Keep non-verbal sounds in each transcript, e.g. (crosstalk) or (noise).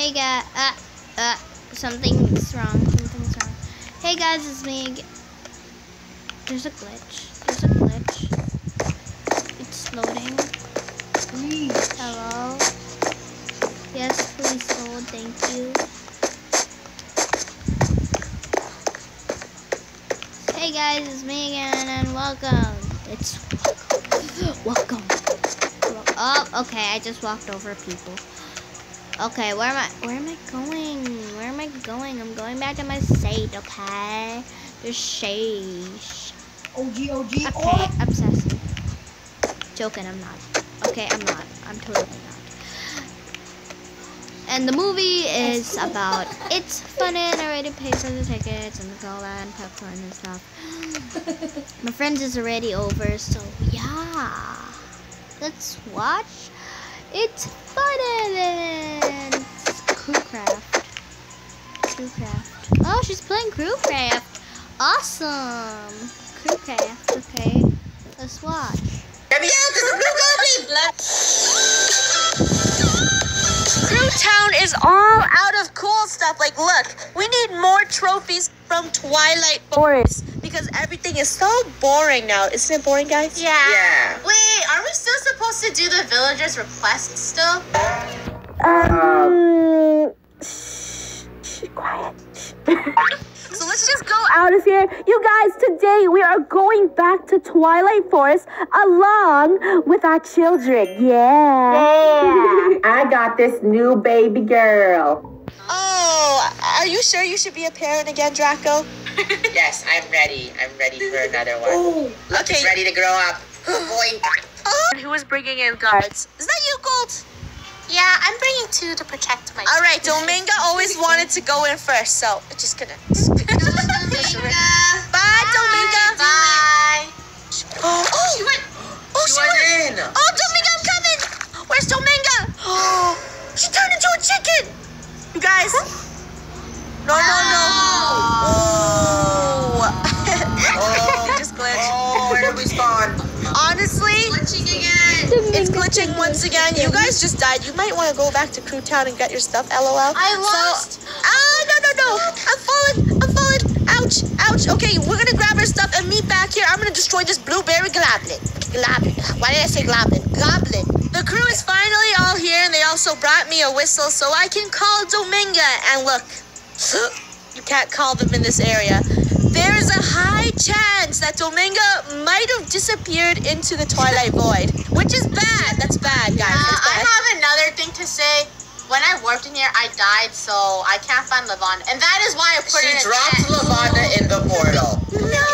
Hey guys, uh, uh, something's wrong. Something's wrong. Hey guys, it's me again. There's a glitch. There's a glitch. It's loading. Please. Hello. Yes, please hold. Thank you. Hey guys, it's me again, and welcome. It's welcome. welcome. Oh, okay. I just walked over people. Okay, where am I? Where am I going? Where am I going? I'm going back to my state. Okay. There's shade. OG, OG. Okay, Oh. obsessive. Joking, I'm not. Okay, I'm not. I'm totally not. And the movie is (laughs) about it's fun and I already paid for the tickets and the cola and popcorn and stuff. (laughs) My friends is already over, so yeah. Let's watch. It's and Krewcraft. Krewcraft. Oh, she's playing Krewcraft. Awesome. Krewcraft. Okay. Let's watch. Let me out, there's a blue goblin! Krew Town is all out of cool stuff. Like, look, we need more trophies from Twilight Forest because everything is so boring now. Isn't it boring, guys? Yeah. Yeah. Wait, are we still supposed to do the villagers' request still? Um, shh, shh, quiet. so let's just go out of here. You guys, today we are going back to Twilight Forest along with our children. Yeah. Yeah, I got this new baby girl. Oh, are you sure you should be a parent again, Draco? (laughs) Yes, I'm ready. I'm ready for another one. Oh, Look, okay. it's ready to grow up. (gasps) Oh, boy. Oh, who was bringing in guards? Is that you, Gold? Yeah, I'm bringing two to protect my. All right, Dominga always wanted to go in first, so I'm just gonna. (laughs) (laughs) Bye, Dominga. Bye. Glitching once again. You guys just died. You might want to go back to Krew Town and get your stuff. LOL. I So- lost. Ah, no, no, no. I'm falling. I'm falling. Ouch. Ouch. Okay, we're gonna grab our stuff and meet back here. I'm gonna destroy this blueberry goblin. Goblin. Why did I say goblin? Goblin. The crew is finally all here, and they also brought me a whistle so I can call Dominga. And look, (gasps) you can't call them in this area. There is a high chance that Dominga might have disappeared into the Twilight Void, which is bad. That's bad, guys. Uh, That's I have another thing to say. When I warped in here, I died, so I can't find Lavanda, and that is why I put She it in dropped. Lavanda in the portal. no.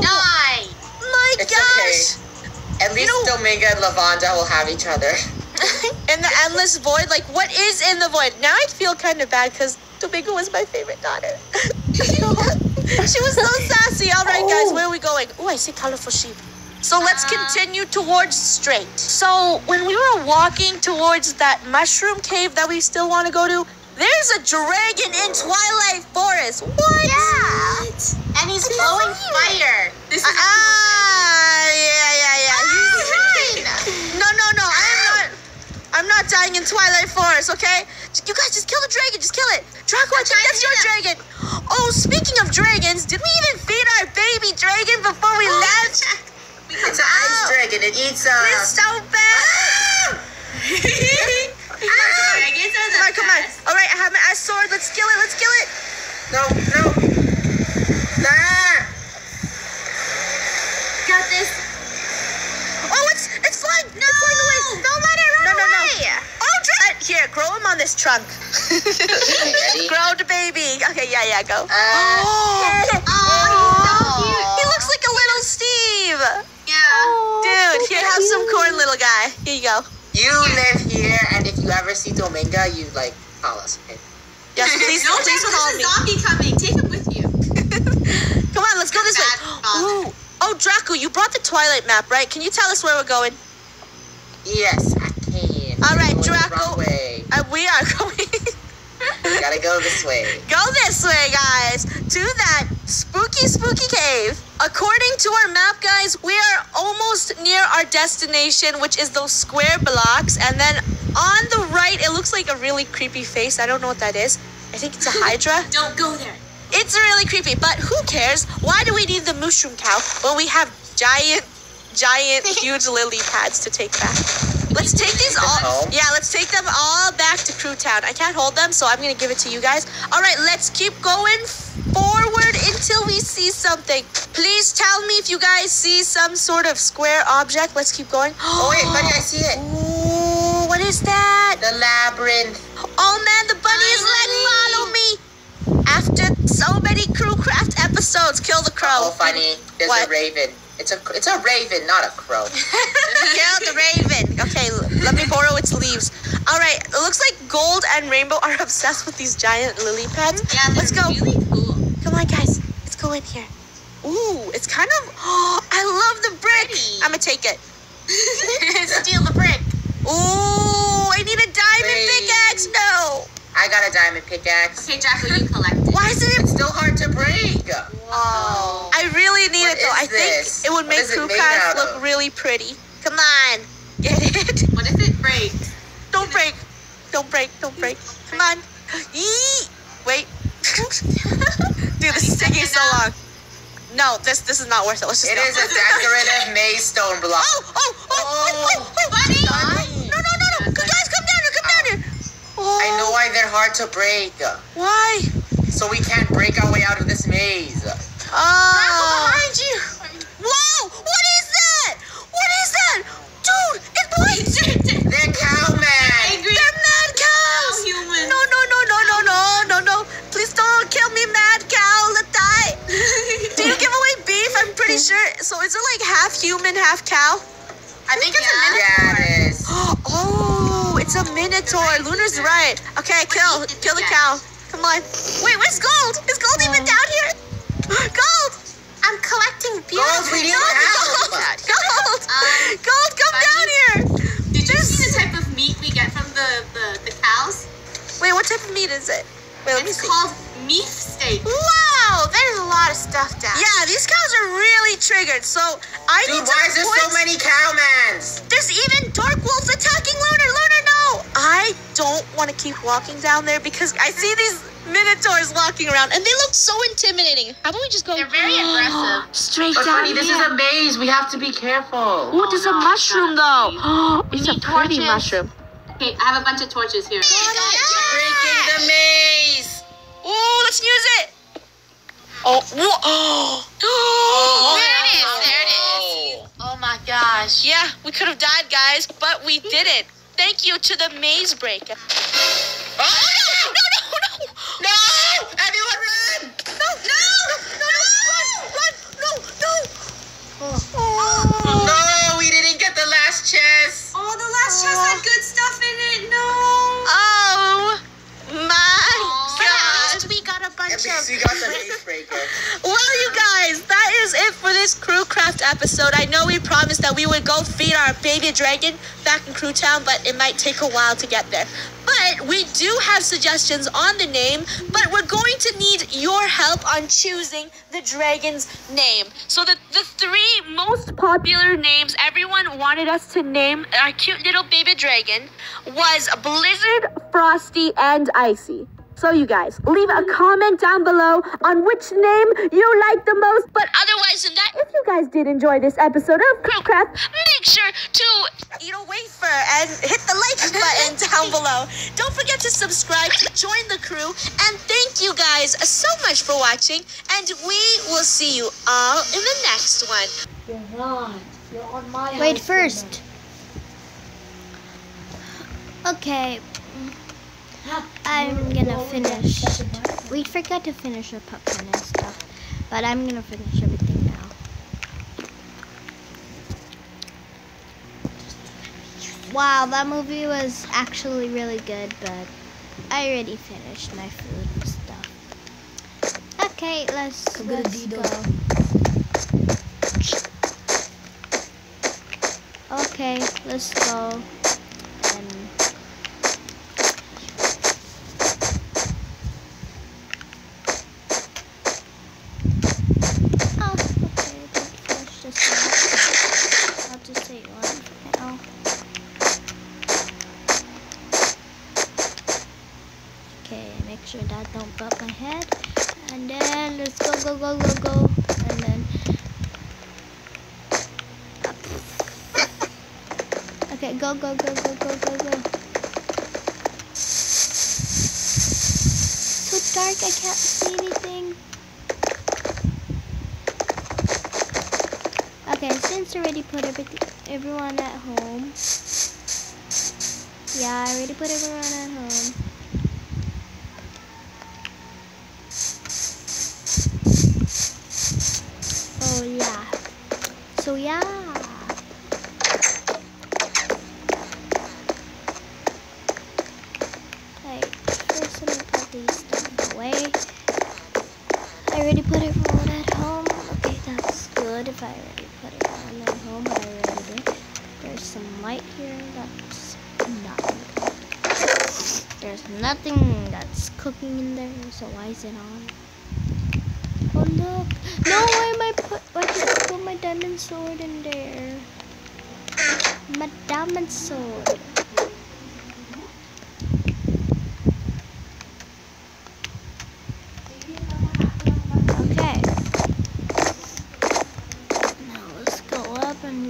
Die. My It's gosh. okay. At least Dominga and Lavanda will have each other. (laughs) (laughs) in the endless void. Like, what is in the void? Now I feel kind of bad because Domingo was my favorite daughter. (laughs) she was so sassy. All right, guys, where are we going? Oh, I see colorful sheep. So let's continue towards straight. So when we were walking towards that mushroom cave that we still want to go to, there's a dragon in Twilight Forest. What? Yeah. And he's blowing fire. This is Ah, yeah, yeah, yeah. Fine. No, no, no. I'm not. I'm not dying in Twilight Forest. Okay. You guys just kill the dragon. Just kill it. Draco, I think that's your dragon. Oh, speaking of dragons, did we even feed our baby dragon before we (gasps) left? It's an ice dragon. It eats uh. It's so bad. (laughs) Come on, come on. All right, I have my ice sword. Let's kill it. Let's kill it. No, no. Ah! Got this. Oh, it's it's flying. No. It's flying away. Don't let it run No, no, no. away. Oh, dra- here, grow him on this trunk. (laughs) Grow the baby. Okay, yeah, yeah, go. Uh, Oh, Oh, he looks like a little Steve. Dude, here, have some corn, little guy. Here you go. you live here, and if you ever see Dominga, you like call us. Okay? Yes, (laughs) please, no, please call me. zombie coming. Take him with you. (laughs) Come on, let's go this way. Father. Ooh. Oh, Draco, you brought the Twilight map, right? Can you tell us where we're going? Yes, I can. All right, Draco. way. Uh, we are (laughs) going. We gotta go this way. go this way, guys, to that spooky, spooky cave. According to our map, guys, we are almost near our destination, which is those square blocks. And then on the right, it looks like a really creepy face. I don't know what that is. I think it's a (laughs) Hydra. Don't go there. It's really creepy, but who cares? Why do we need the mushroom cow when we have giant, giant, (laughs) huge lily pads to take back? Let's take these all. Yeah, let's take them all back to Krew Town. I can't hold them, so I'm gonna give it to you guys. All right, let's keep going forward until we see something. Please tell me if you guys see some sort of square object. Let's keep going. (gasps) Oh wait, buddy, I see it. Ooh, what is that? The labyrinth. Oh man, the bunny is like, follow me. After so many Krewcraft episodes, kill the crow. Oh, funny. There's What? a raven. It's a it's a raven, not a crow. (laughs) kill the raven. Okay, let me borrow its leaves. All right, it looks like Gold and Rainbow are (laughs) obsessed with these giant lily pads. Yeah, Let's go. really. Come on, guys. Let's go in here. Ooh, it's kind of. Oh, I love the brick. Pretty. I'm gonna take it. (laughs) Steal the brick. Ooh, I need a diamond Wait. pickaxe. No. I got a diamond pickaxe. Okay, will you collect it? Why isn't it? It's still hard to break. Oh. I really need What it though. is I think this? it would make is it made Krewcraft out look of? really pretty. Come on, get it? (laughs) What if it breaks? Don't break. Don't break. Don't break. Come on. (gasps) Yee. Wait. (laughs) Dude, this is taking so long. No, this this is not worth it. Let's just It go. is a decorative (laughs) maze stone block. Oh, oh, oh, oh, oh, oh, oh, oh Buddy! No, no, no, no. Good guys, come down here. Come down here. Oh, I know oh. why they're hard to break. Why? So we can't break our way out of this maze. Oh. behind you. Whoa! What is that? What is that? Dude, it points. They're cowmen. I'm. So is it like half human, half cow? I think it's a Yeah, minotaur. it is. (gasps) Oh, it's a minotaur. Lunar's right. Okay, kill, kill the cow. Come on. Wait, where's Gold? Is Gold even down here? (gasps) Gold! I'm collecting Gold, we need help. Gold! Um, Gold, come Bunny? down here! Did you see the type of meat we get from the, the, the cows? Wait, what type of meat is it? Wait, let me It's called meat steak. Wow! There's a lot of stuff down. Yeah, these cows are really triggered, so I Dude, need to why is there so many cowmans? There's even dark wolves attacking Lunar. Lunar, no! I don't want to keep walking down there because I see these minotaurs walking around and they look so intimidating. How about we just go They're very (gasps) aggressive. straight But down Funneh, this is a maze. We have to be careful. Ooh, there's a no, mushroom though. (gasps) (gasps) it's a need pretty torches. mushroom. Okay, I have a bunch of torches here. Oh Breaking the maze. Ooh, let's use it. Oh, whoa. Oh, There it is. There it is. Oh my gosh. Yeah, we could have died, guys, but we didn't. Thank you to the maze breaker. Oh, no, no, no, no. no! Everyone run! No, no, no, no, run, run, no, no. Oh. No, we didn't get the last chest. Oh, the last chest had good stuff in it. No. Oh my But at gosh. least we got a bunch At least of. we got the maze breaker. (laughs) Well, you guys, that is it for this Krewcraft episode. I know we promised that we would go feed our baby dragon back in Krewtown, but it might take a while to get there. But we do have suggestions on the name, but we're going to need your help on choosing the dragon's name. So the, the three most popular names everyone wanted us to name our cute little baby dragon was Blizzard, Frosty, and Icy. So you guys, leave a comment down below on which name you like the most. But otherwise than that, if you guys did enjoy this episode of Krewcraft, make sure to you know wafer and hit the like (laughs) button down below. Don't forget to subscribe, join the crew, and thank you guys so much for watching. And we will see you all in the next one. You're not. You're on my Wait house, first. Okay, Ha, I'm gonna finish. stuck in my house. We forgot to finish our popcorn and stuff, but I'm gonna finish everything now. Wow, that movie was actually really good, but I already finished my food and stuff. Okay, let's, let's go. Okay, let's go. And oh, okay. Okay, make sure that don't bump my head. And then let's go, go, go, go, go. And then. Okay, go, go, go, go, go, go, go. So dark, I can't see anything. Okay, since I already put everyone at home. Yeah, I already put everyone at home. Oh yeah. So yeah. Wait, first let me put these stuff away. I already put everyone at home. Okay, that's good if I already put everyone at home, but I already did. There's some light here that's not There's nothing that's cooking in there, so why is it on? Look! No, why am I put? Why did I put my diamond sword in there? My diamond sword. Okay. Now let's go up and.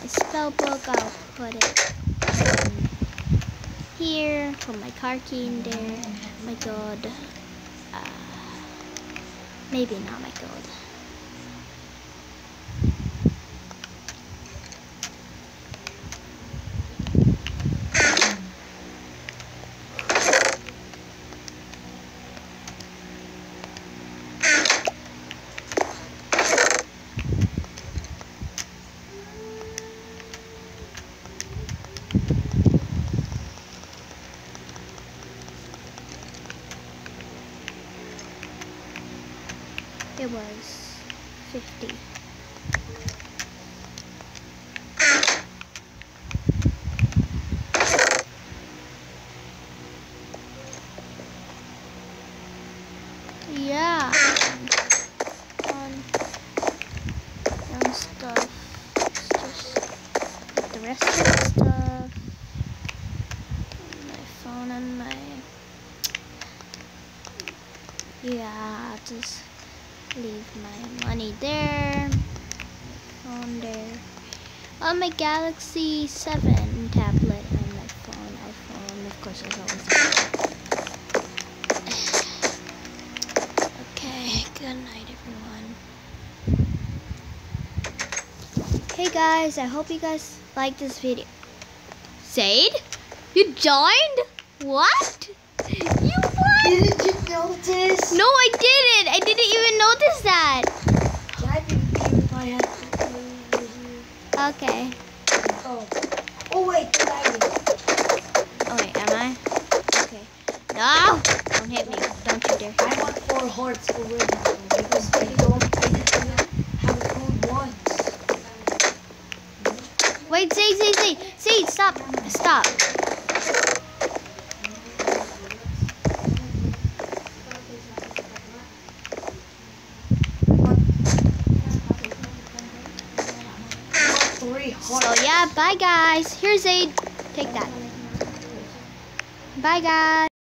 My spell book, I'll put it um, Put my car key in there. My god. Uh, maybe not my god. It was 50. Yeah. Um, On stuff. Just the rest of stuff. My phone and my. Yeah, just leave my money there. Phone there. On my Galaxy 7 tablet and my phone, iPhone, of course, as always. Okay, good night, everyone. Hey guys, I hope you guys like this video. Zade? You joined? What? Didn't you notice? No, I didn't. I didn't even notice that. I didn't PewDiePie had to play with you. Okay. Oh. Oh wait. Oh wait, am I? Okay. No! Don't hit me. Don't you dare. I want four hearts already though, because I don't I didn't even have food once. Wait, say, say, say, say, stop, stop. Three hearts. So yeah, bye guys. Here's Aid. Take that. Bye guys.